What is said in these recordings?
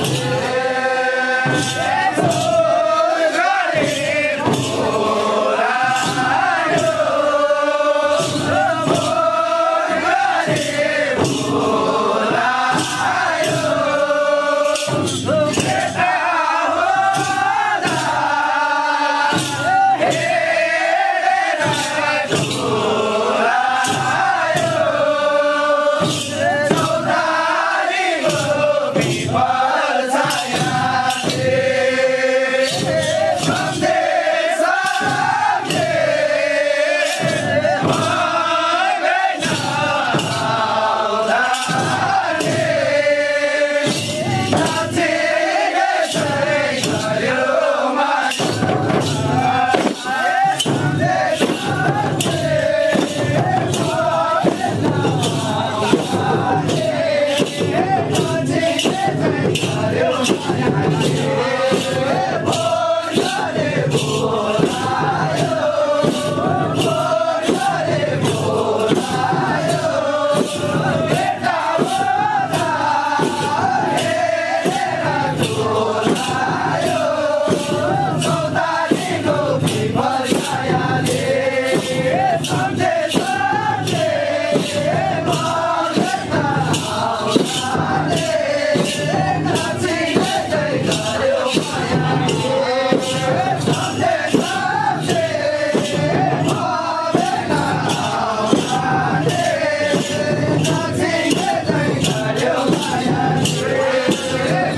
Yeah.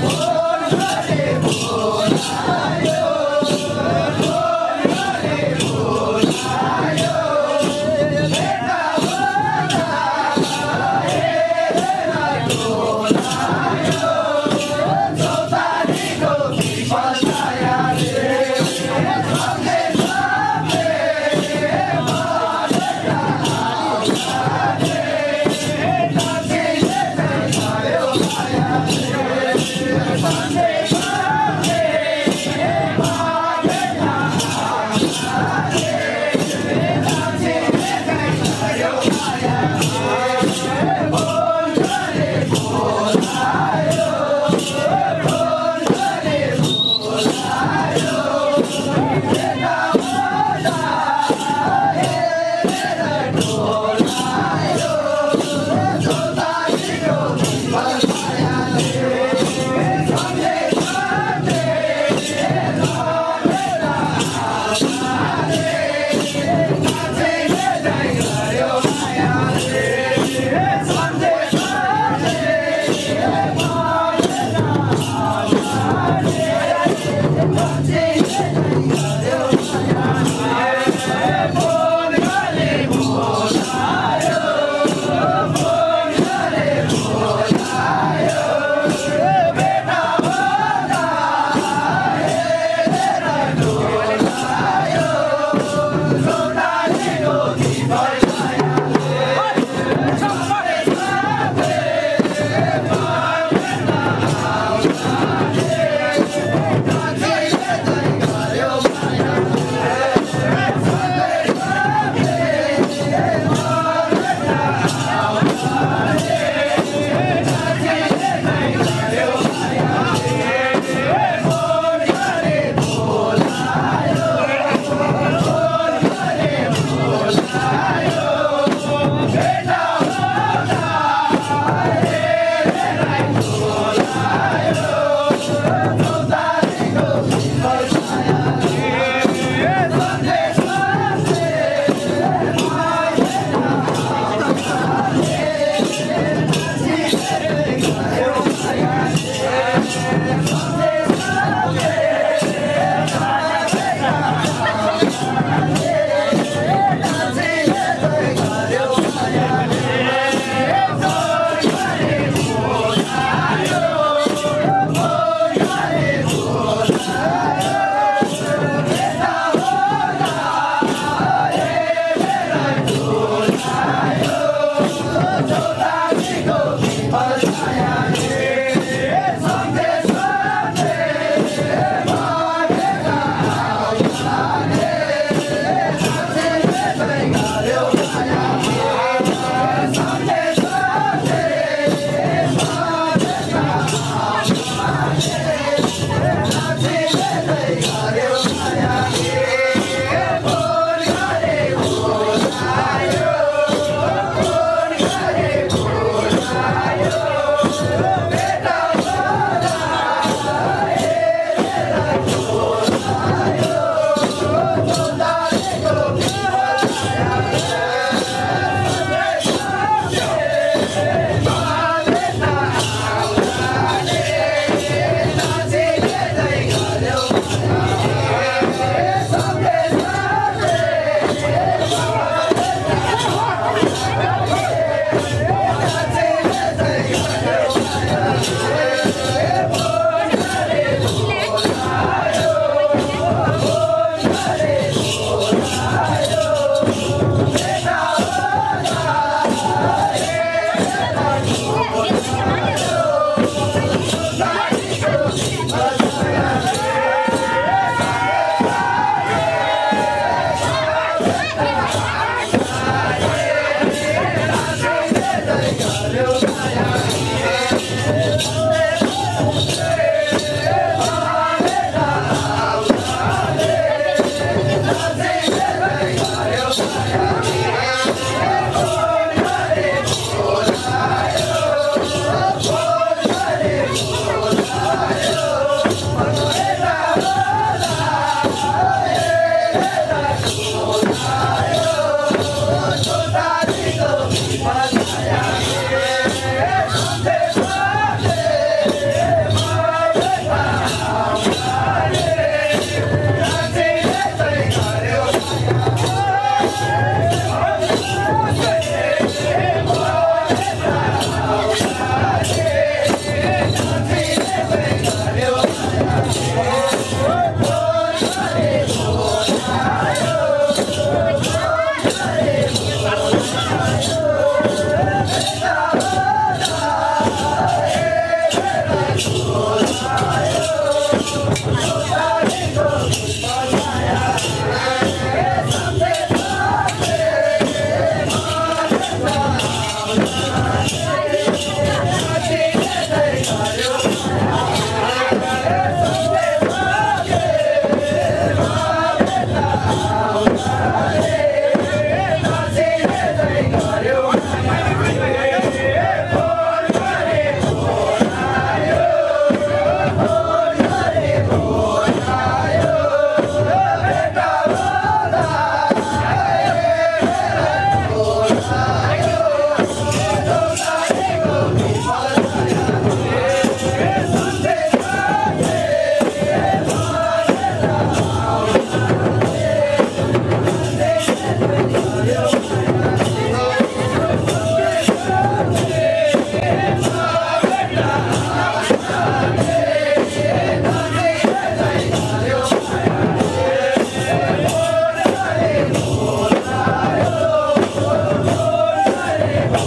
Amen.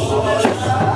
Lord.